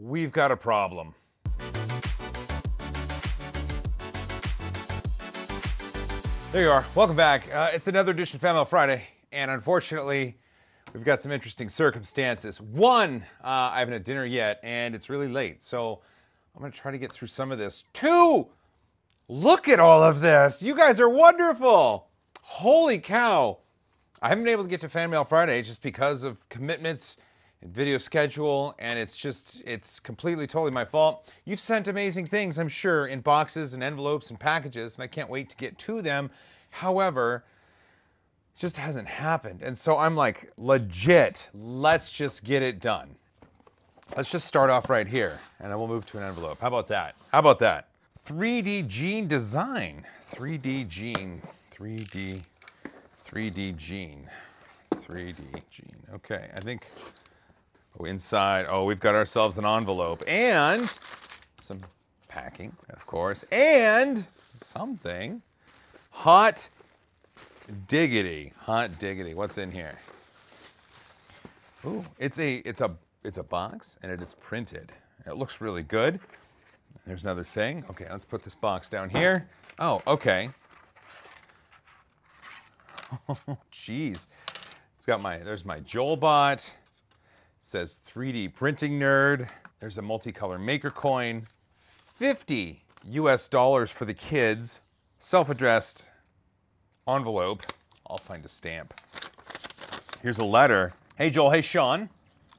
we've got a problem. There you are. Welcome back. Uh, it's another edition of Fan Mail Friday, and unfortunately, we've got some interesting circumstances. One, uh, I haven't had dinner yet, and it's really late, so I'm going to try to get through some of this. Two, look at all of this. You guys are wonderful. Holy cow. I haven't been able to get to Fan Mail Friday just because of commitments and video schedule, and it's just, it's completely, totally my fault. You've sent amazing things, I'm sure, in boxes and envelopes and packages, and I can't wait to get to them. However, it just hasn't happened. And so I'm like, legit, let's just get it done. Let's just start off right here, and then we'll move to an envelope. How about that? How about that? 3D Gene Design. 3D Gene. 3D. 3D Gene. 3D Gene. Okay, I think oh, inside, oh, we've got ourselves an envelope and some packing, of course, and something hot diggity. Hot diggity. What's in here? Ooh, it's a it's a it's a box and it is printed. It looks really good. There's another thing. Okay, let's put this box down here. Oh, okay. Oh, jeez. It's got my, there's my JoelBot. Says 3D printing nerd. There's a multicolor maker coin. 50 US dollars for the kids. Self-addressed envelope. I'll find a stamp. Here's a letter. Hey Joel, hey Sean.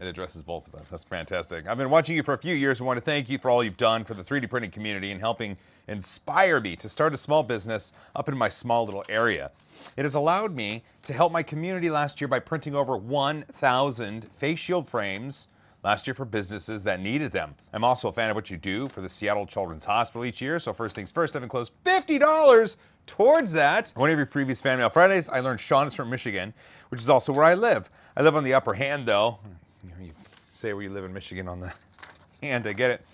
It addresses both of us. That's fantastic. I've been watching you for a few years and want to thank you for all you've done for the 3D printing community and helping inspire me to start a small business up in my small little area. It has allowed me to help my community last year by printing over 1,000 face shield frames last year for businesses that needed them. I'm also a fan of what you do for the Seattle Children's Hospital each year, so first things first, I've enclosed $50 towards that. One of your previous Fan Mail Fridays, I learned Sean is from Michigan, which is also where I live. I live on the upper hand, though. You say where you live in Michigan on the hand, I get it.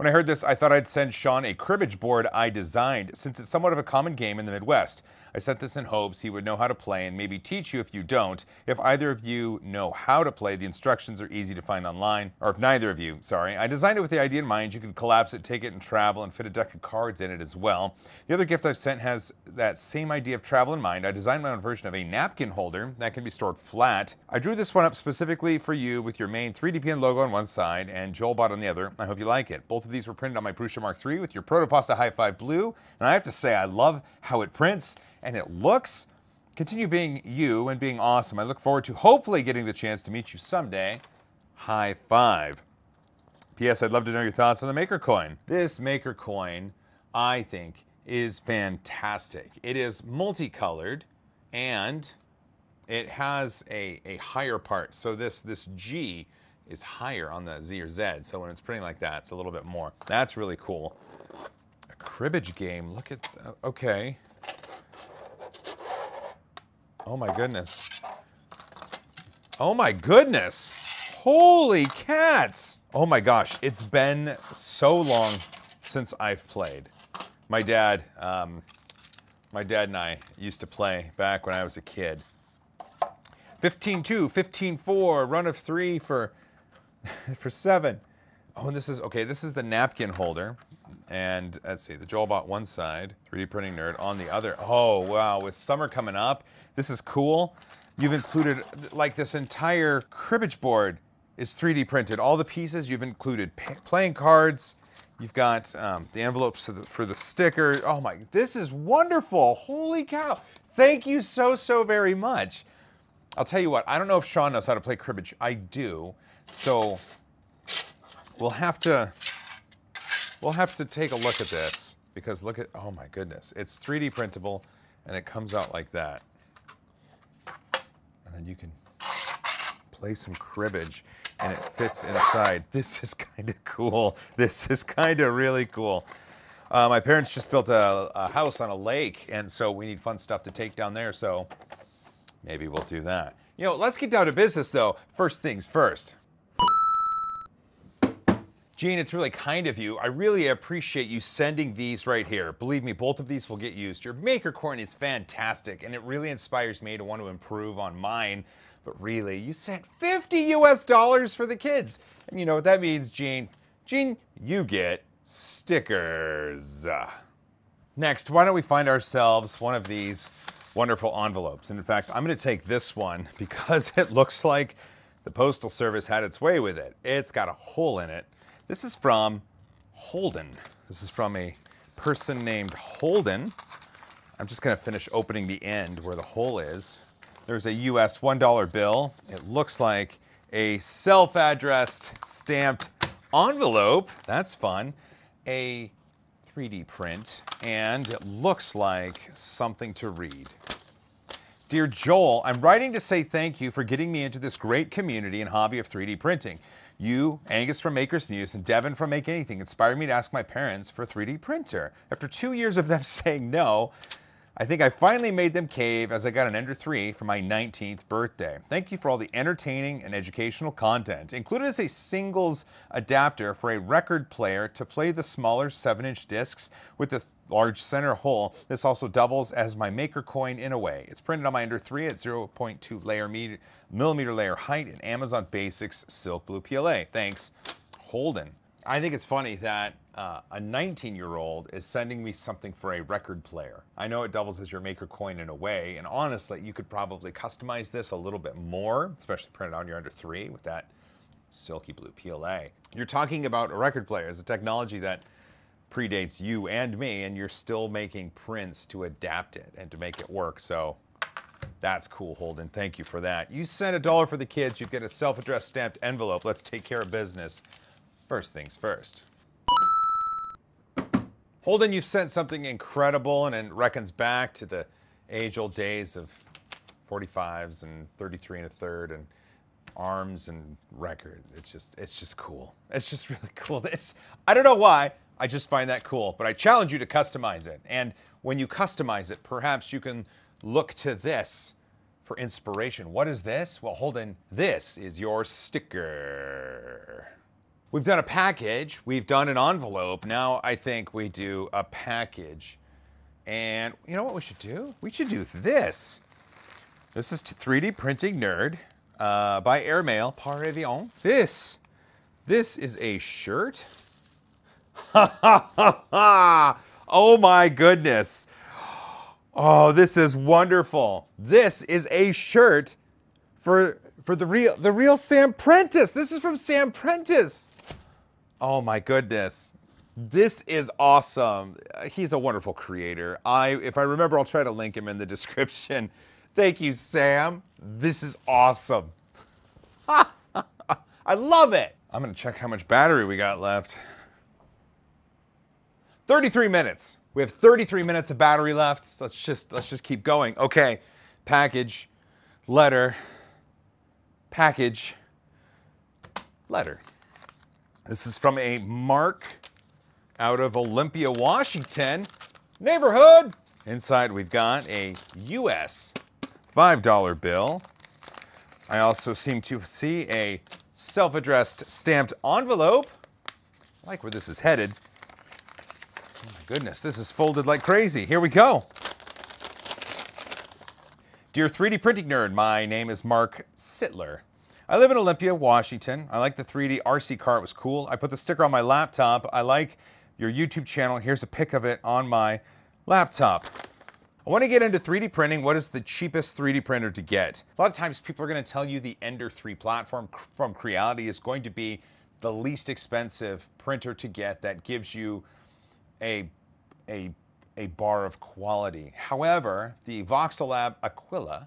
When I heard this, I thought I'd send Sean a cribbage board I designed, since it's somewhat of a common game in the Midwest. I sent this in hopes he would know how to play and maybe teach you if you don't. If either of you know how to play, the instructions are easy to find online. Or if neither of you, sorry. I designed it with the idea in mind you could collapse it, take it, and travel, and fit a deck of cards in it as well. The other gift I've sent has that same idea of travel in mind. I designed my own version of a napkin holder that can be stored flat. I drew this one up specifically for you with your main 3DPN logo on one side and JoelBot on the other. I hope you like it. Both of these were printed on my Prusa Mark III with your Protopasta High Five Blue, and I have to say I love how it prints and it looks. Continue being you and being awesome. I look forward to hopefully getting the chance to meet you someday. High five. P.S. I'd love to know your thoughts on the Maker Coin. This Maker Coin, I think, is fantastic. It is multicolored and it has a, a higher part. So this, this G is higher on the Z or Z. So when it's printing like that, it's a little bit more. That's really cool. A cribbage game. Look at, uh, okay. Oh my goodness. Oh my goodness. Holy cats. Oh my gosh, it's been so long since I've played. My dad, um, my dad and I used to play back when I was a kid. 15-2, 15-4, run of three for, for seven. Oh, and this is, okay, this is the napkin holder. And let's see, the JoelBot one side, 3D printing nerd on the other. Oh, wow, with summer coming up, this is cool. You've included, like this entire cribbage board is 3D printed. All the pieces, you've included playing cards, You've got um, the envelopes for the, for the sticker. Oh my, this is wonderful. Holy cow. Thank you so, so very much. I'll tell you what, I don't know if Sean knows how to play cribbage. I do. So we'll have to, we'll have to take a look at this because look at, oh my goodness. It's 3D printable and it comes out like that. And then you can play some cribbage and it fits inside. This is kind of cool. This is kind of really cool. Uh, my parents just built a, a, house on a lake, and so we need fun stuff to take down there, so maybe we'll do that. You know, let's get down to business, though. First things first. Gene, it's really kind of you. I really appreciate you sending these right here. Believe me, both of these will get used. Your maker coin is fantastic, and it really inspires me to want to improve on mine. But really, you sent 50 US dollars for the kids. And you know what that means, Gene? Gene, you get stickers. Next, why don't we find ourselves one of these wonderful envelopes? And in fact, I'm going to take this one because it looks like the Postal Service had its way with it. It's got a hole in it. This is from Holden. This is from a person named Holden. I'm just to finish opening the end where the hole is. There's a US $1 bill. It looks like a self addressed stamped envelope. That's fun. A 3D print, and it looks like something to read. Dear Joel, I'm writing to say thank you for getting me into this great community and hobby of 3D printing. You, Angus from Maker's Muse, and Devin from Make Anything inspired me to ask my parents for a 3D printer. After two years of them saying no, I think I finally made them cave as I got an Ender 3 for my 19th birthday. Thank you for all the entertaining and educational content. Included is a singles adapter for a record player to play the smaller 7-inch discs with the large center hole. This also doubles as my maker coin in a way. It's printed on my Ender 3 at 0.2 layer meter, millimeter layer height in Amazon Basics Silk Blue PLA. Thanks, Holden. I think it's funny that uh, a 19 year old is sending me something for a record player. I know it doubles as your maker coin in a way, and honestly, you could probably customize this a little bit more, especially printed on your Ender 3 with that silky blue PLA. You're talking about a record player as a technology that predates you and me, and you're still making prints to adapt it and to make it work. So that's cool, Holden. Thank you for that. You sent a dollar for the kids, you get a self addressed stamped envelope. Let's take care of business. First things first. Holden, you've sent something incredible and it reckons back to the age old days of 45s and 33 and a third and arms and record. It's just it's just cool. It's just really cool. It's I don't know why. I just find that cool, but I challenge you to customize it. And when you customize it, perhaps you can look to this for inspiration. What is this? Well, Holden, this is your sticker. We've done a package, we've done an envelope. Now I think we do a package. And you know what we should do? We should do this. This is 3D Printing Nerd uh, by Airmail par avion. This, this is a shirt. Oh my goodness. Oh, this is wonderful. This is a shirt for for the real the real Sam Prentice. This is from Sam Prentice. Oh my goodness. This is awesome. He's a wonderful creator. I if I remember I'll try to link him in the description. Thank you, Sam. This is awesome. I love it. I'm going to check how much battery we got left. 33 minutes. We have 33 minutes of battery left. So let's just let's just keep going. Okay. Package, letter, package, letter. This is from a Mark out of Olympia, Washington. Neighborhood. Inside we've got a US $5 bill. I also seem to see a self-addressed stamped envelope. I like where this is headed. Goodness, this is folded like crazy. Here we go. Dear 3D printing nerd, my name is Mark Sittler. I live in Olympia, Washington. I like the 3D RC car. It was cool. I put the sticker on my laptop. I like your YouTube channel. Here's a pic of it on my laptop. I want to get into 3D printing. What is the cheapest 3D printer to get? A lot of times people are going to tell you the Ender 3 platform from Creality is going to be the least expensive printer to get that gives you a, a, a bar of quality. However, the Voxelab Aquila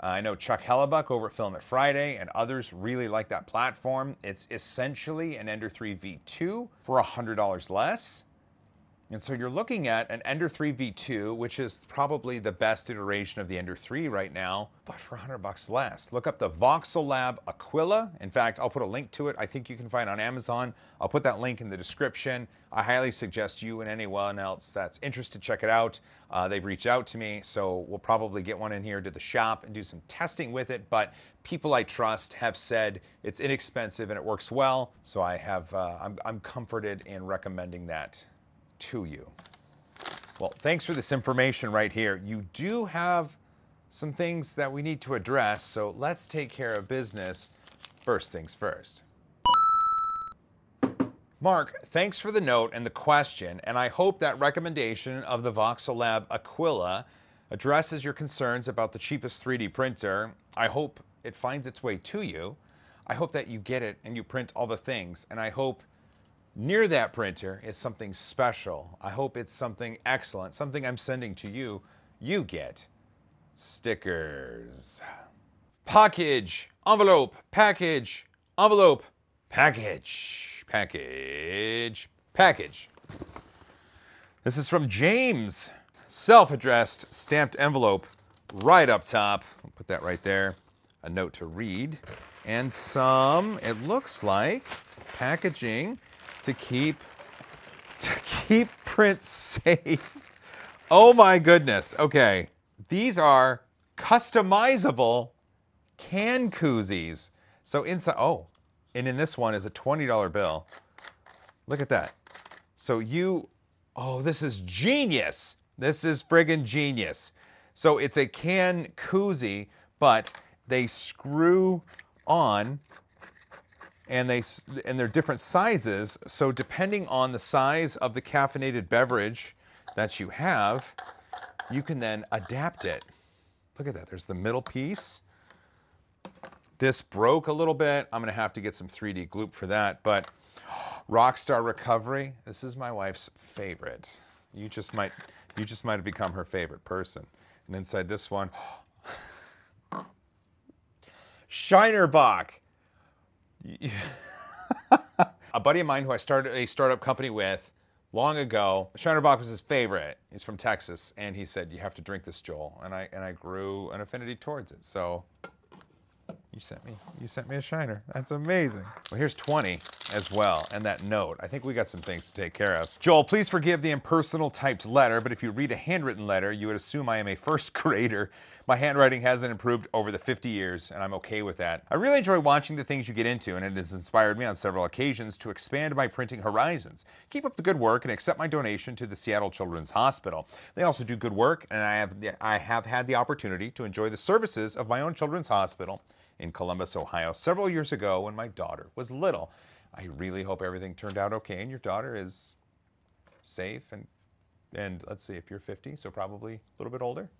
uh, I know Chuck Hellebuyck over at Filament Friday and others really like that platform. It's essentially an Ender 3 V2 for $100 less. And so you're looking at an Ender 3 V2, which is probably the best iteration of the Ender 3 right now, but for 100 bucks less. Look up the Voxelab Aquila. In fact, I'll put a link to it. I think you can find on Amazon. I'll put that link in the description. I highly suggest you and anyone else that's interested check it out. Uh, they've reached out to me, so we'll probably get one in here to the shop and do some testing with it. But people I trust have said it's inexpensive and it works well, so I have uh, I'm, I'm comforted in recommending that to you. Well, thanks for this information right here. You do have some things that we need to address, so let's take care of business first things first. Mark, thanks for the note and the question, and I hope that recommendation of the Voxelab Aquila addresses your concerns about the cheapest 3D printer. I hope it finds its way to you. I hope that you get it and you print all the things, and I hope near that printer is something special. I hope it's something excellent, something I'm sending to you. You get stickers. Package, envelope, package, envelope, package, package, package. This is from James. Self addressed, stamped envelope right up top. I'll put that right there. A note to read. And some, it looks like, packaging to keep to keep prints safe. Oh my goodness. Okay. These are customizable can koozies. So inside, oh, and in this one is a $20 bill. Look at that. So you, oh, this is genius. This is friggin' genius. So it's a can koozie, but they screw on and they and they're different sizes. So depending on the size of the caffeinated beverage that you have, you can then adapt it. Look at that. There's the middle piece. This broke a little bit. I'm going to have to get some 3D gloop for that. But Rockstar Recovery, this is my wife's favorite. You just might, you just might have become her favorite person. And inside this one, Shiner Shinerbach. a buddy of mine who I started a startup company with long ago, Shiner Bock was his favorite. He's from Texas, and he said, "You have to drink this, Joel." And I and I grew an affinity towards it. So you sent me, you sent me a shiner. That's amazing. Well, here's 20 as well, and that note. I think we got some things to take care of. Joel, please forgive the impersonal typed letter, but if you read a handwritten letter, you would assume I am a first grader. My handwriting hasn't improved over the 50 years, and I'm okay with that. I really enjoy watching the things you get into, and it has inspired me on several occasions to expand my printing horizons. Keep up the good work and accept my donation to the Seattle Children's Hospital. They also do good work, and I have, I have had the opportunity to enjoy the services of my own children's hospital in Columbus, Ohio, several years ago when my daughter was little. I really hope everything turned out okay and your daughter is safe and and let's see if you're 50, so probably a little bit older.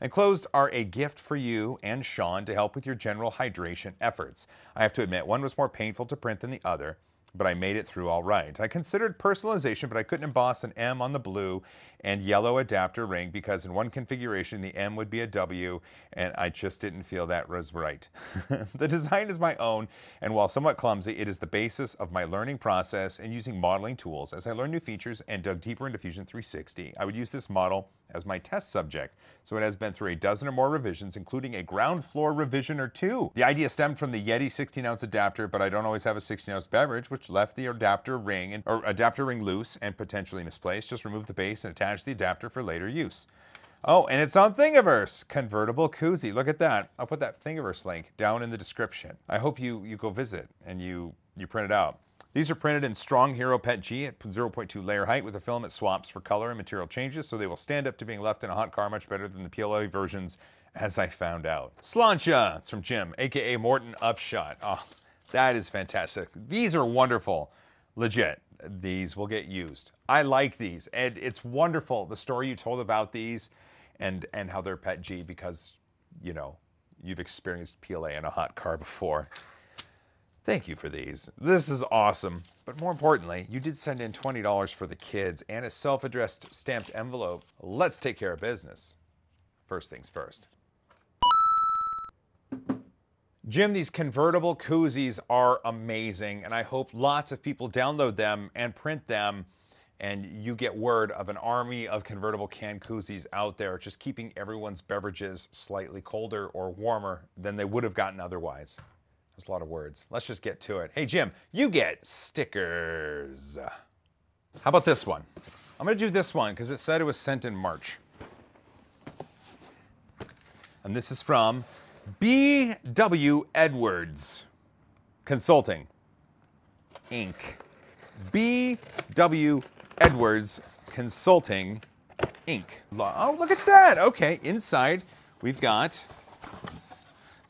Enclosed are a gift for you and Sean to help with your general hydration efforts. I have to admit, one was more painful to print than the other but I made it through all right. I considered personalization, but I couldn't emboss an M on the blue and yellow adapter ring because in one configuration the M would be a W and I just didn't feel that was right. the design is my own and while somewhat clumsy, it is the basis of my learning process and using modeling tools. As I learned new features and dug deeper into Fusion 360, I would use this model as my test subject. So it has been through a dozen or more revisions, including a ground floor revision or two. The idea stemmed from the Yeti 16 ounce adapter, but I don't always have a 16 ounce beverage, which left the adapter ring and, or adapter ring loose and potentially misplaced. Just remove the base and attach the adapter for later use. Oh, and it's on Thingiverse, convertible koozie. Look at that. I'll put that Thingiverse link down in the description. I hope you you go visit and you you print it out. These are printed in Stronghero PET G at 0.2 layer height with the filament swaps for color and material changes, so they will stand up to being left in a hot car much better than the PLA versions, as I found out. Slancha, it's from Jim, aka Morton Upshot. Oh, that is fantastic. These are wonderful. Legit. These will get used. I like these, and it's wonderful the story you told about these and and how they're PET G because you know you've experienced PLA in a hot car before. Thank you for these. This is awesome. But more importantly, you did send in $20 for the kids and a self addressed stamped envelope. Let's take care of business. First things first. Jim, these convertible koozies are amazing, and I hope lots of people download them and print them, and you get word of an army of convertible can koozies out there, just keeping everyone's beverages slightly colder or warmer than they would have gotten otherwise. There's a lot of words. Let's just get to it. Hey, Jim, you get stickers. How about this one? I'm going to do this one because it said it was sent in March. And this is from B.W. Edwards Consulting, Inc. B.W. Edwards Consulting, Inc. Oh, look at that. Okay, inside we've got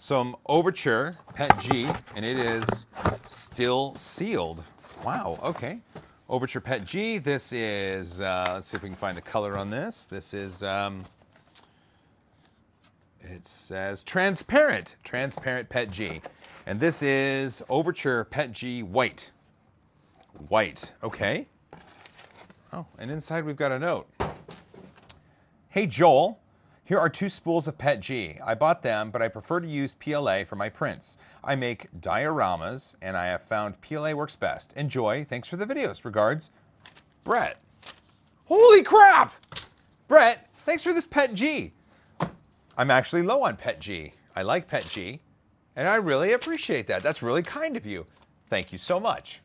some Overture PET G, and it is still sealed. Wow, okay. Overture Pet G. This is, uh, let's see if we can find the color on this. This is, um, it says transparent, transparent Pet G. And this is Overture Pet G White. White, okay. Oh, and inside we've got a note. Hey Joel, here are two spools of Pet G. I bought them, but I prefer to use PLA for my prints. I make dioramas, and I have found PLA works best. Enjoy. Thanks for the videos. Regards, Brett. Holy crap! Brett, thanks for this Pet G. I'm actually low on Pet G. I like Pet G, and I really appreciate that. That's really kind of you. Thank you so much.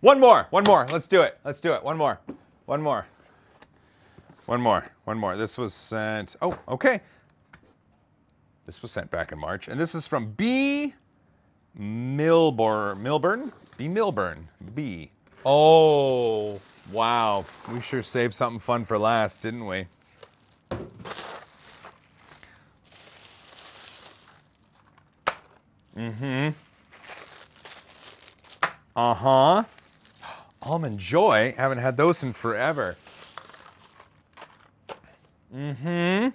One more, one more. Let's do it. Let's do it. One more. One more. One more. One more. This was sent. Oh, okay. This was sent back in March. And this is from B. Milburn. Milburn? B. Milburn. B. Oh, wow. We sure saved something fun for last, didn't we? Mm-hmm. Uh-huh. Almond Joy. Haven't had those in forever. Mm-hmm.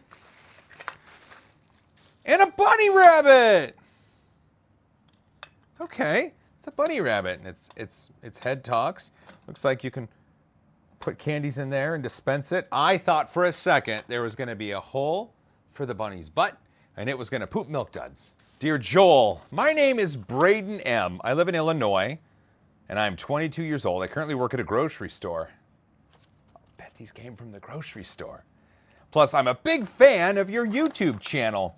And a bunny rabbit. Okay, it's a bunny rabbit, and its its its head talks. Looks like you can put candies in there and dispense it. I thought for a second there was going to be a hole for the bunny's butt, and it was going to poop milk duds. Dear Joel, my name is Braden M. I live in Illinois, and I'm 22 years old. I currently work at a grocery store. I bet these came from the grocery store. Plus, I'm a big fan of your YouTube channel.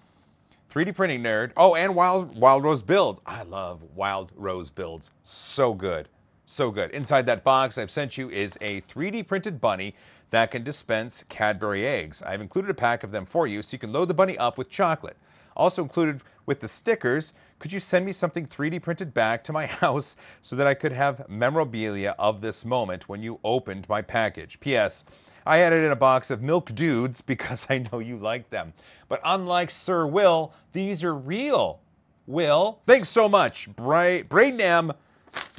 3D printing nerd. Oh, and Wild Wild Rose builds. I love Wild Rose builds. So good. So good. Inside that box I've sent you is a 3D printed bunny that can dispense Cadbury eggs. I've included a pack of them for you so you can load the bunny up with chocolate. Also included with the stickers, could you send me something 3D printed back to my house so that I could have memorabilia of this moment when you opened my package? P.S. I added in a box of Milk Dudes because I know you like them. But unlike Sir Will, these are real. Will, thanks so much. Bra Braden M,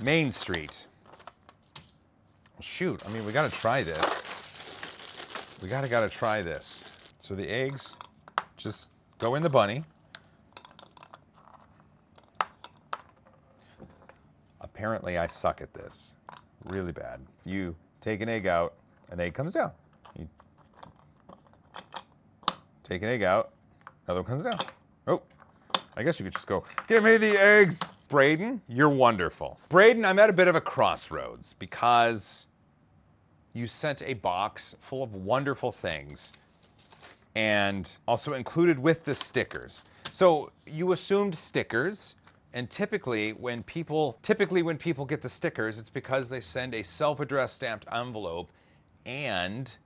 Main Street. Shoot, I mean, we gotta try this. We gotta, gotta try this. So the eggs just go in the bunny. Apparently I suck at this, really bad. You take an egg out, an egg comes down. You take an egg out, another one comes down. Oh, I guess you could just go, give me the eggs. Braden, you're wonderful. Braden, I'm at a bit of a crossroads because you sent a box full of wonderful things and also included with the stickers. So you assumed stickers, and typically when people typically when people get the stickers, it's because they send a self-addressed stamped envelope and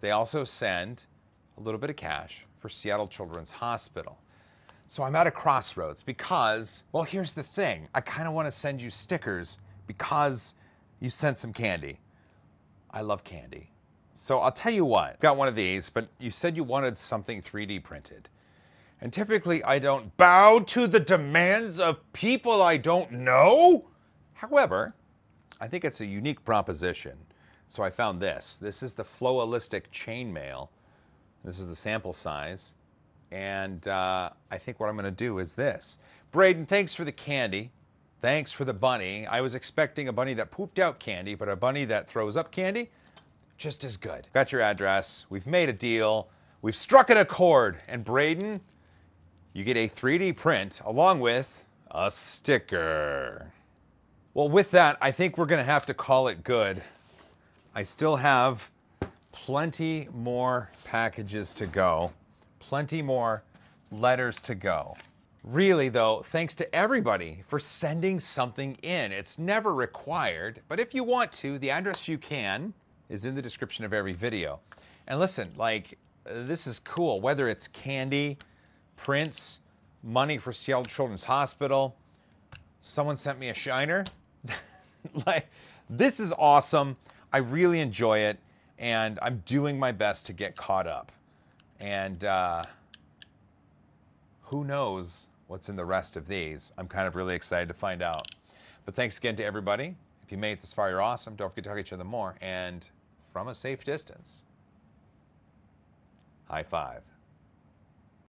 they also send a little bit of cash for Seattle Children's Hospital. So I'm at a crossroads because, well, here's the thing. I kind of want to send you stickers because you sent some candy. I love candy. So I'll tell you what, got one of these, but you said you wanted something 3D printed. And typically I don't bow to the demands of people I don't know. However, I think it's a unique proposition. So I found this. This is the Flowistic chainmail. This is the sample size. And uh, I think what I'm going to do is this. Braden, thanks for the candy. Thanks for the bunny. I was expecting a bunny that pooped out candy, but a bunny that throws up candy, just as good. Got your address. We've made a deal. We've struck an accord. And Braden, you get a 3D print along with a sticker. Well, with that, I think we're going to have to call it good. I still have plenty more packages to go, plenty more letters to go. Really, though, thanks to everybody for sending something in. It's never required, but if you want to, the address you can is in the description of every video. And listen, like, this is cool. Whether it's candy, prints, money for Seattle Children's Hospital, someone sent me a shiner. like, this is awesome. I really enjoy it, and I'm doing my best to get caught up. And uh, who knows what's in the rest of these? I'm kind of really excited to find out. But thanks again to everybody. If you made it this far, you're awesome. Don't forget to hug each other more. And from a safe distance, high five.